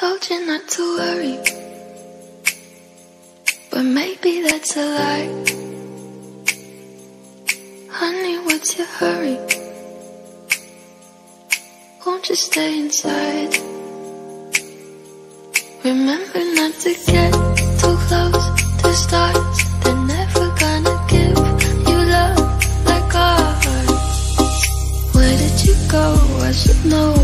Told you not to worry, but maybe that's a lie. Honey, what's your hurry? Won't you stay inside? Remember not to get too close to stars. They're never gonna give you love like ours. Where did you go? I should know,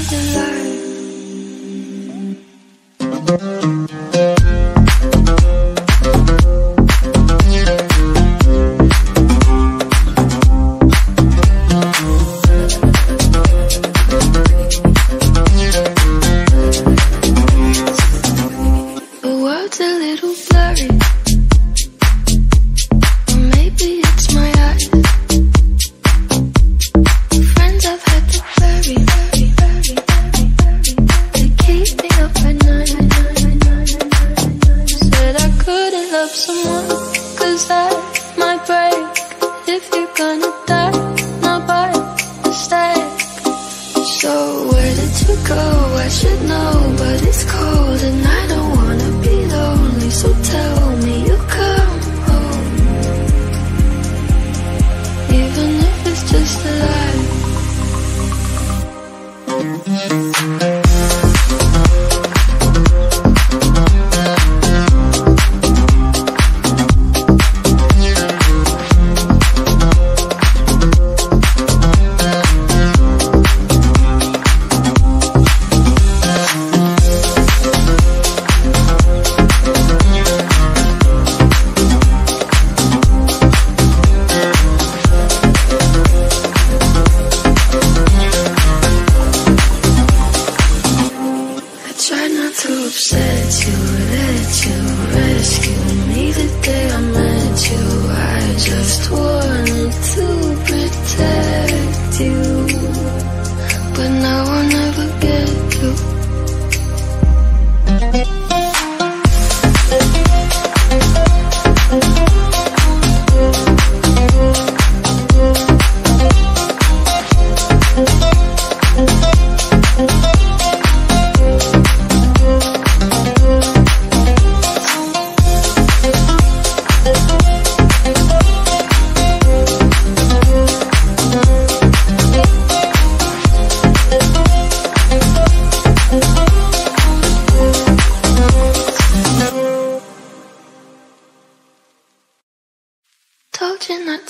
lose another life. Know,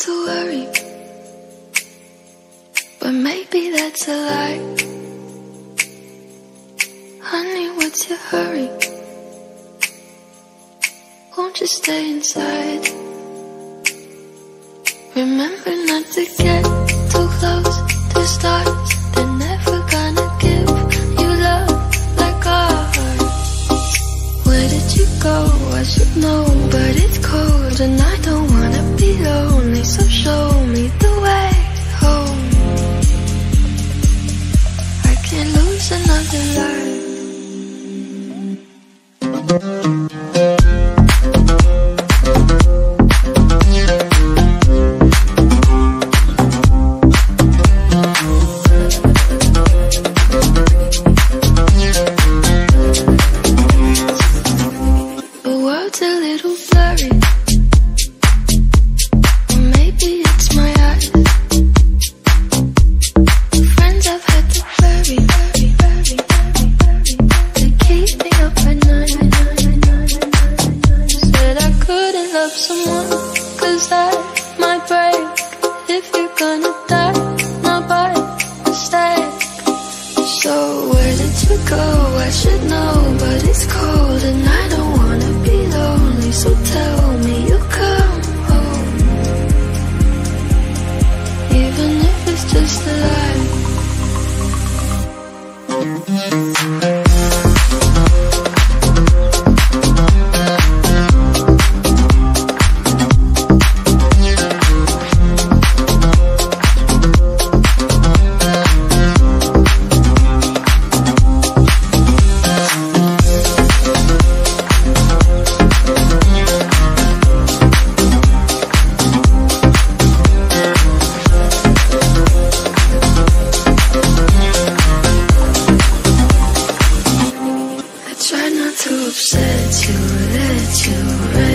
to worry, but maybe that's a lie. Honey, what's your hurry? Won't you stay inside? Remember not to get too close A little blurry. Or maybe it's my eyes. Friends I've had to bury. They keep me up at night. Said I couldn't love someone, cause that might break. If you're gonna die, not by mistake. So where did you go? I should know, but it's cold so tell to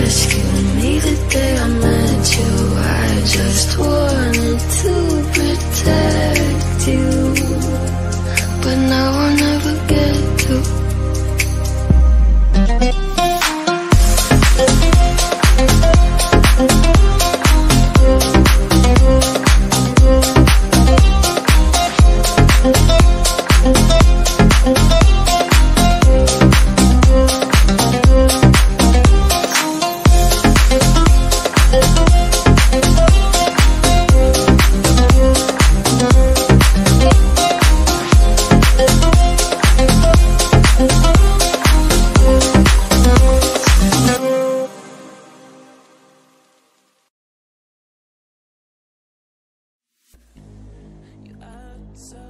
So